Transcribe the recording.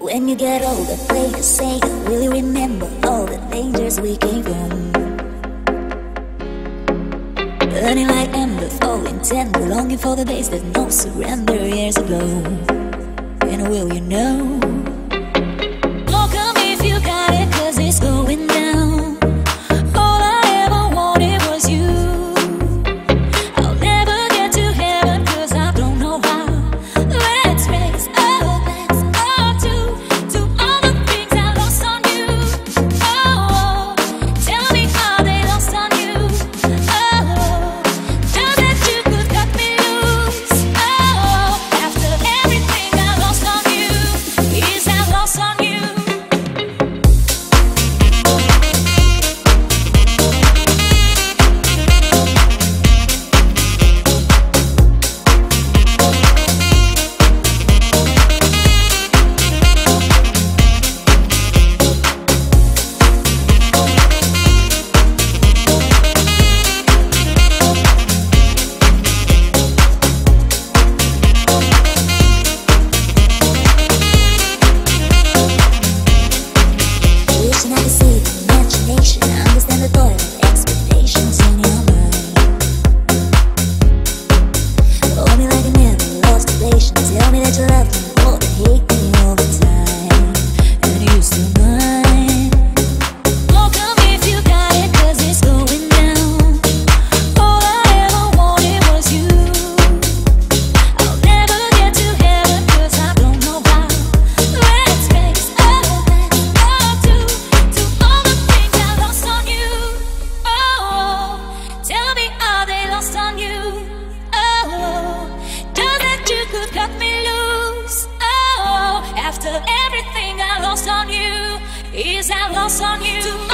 When you get older, play you say you remember all the dangers we came from. Burning like embers, falling tender, longing for the days that no surrender years ago. And will you know? Is that lost on you?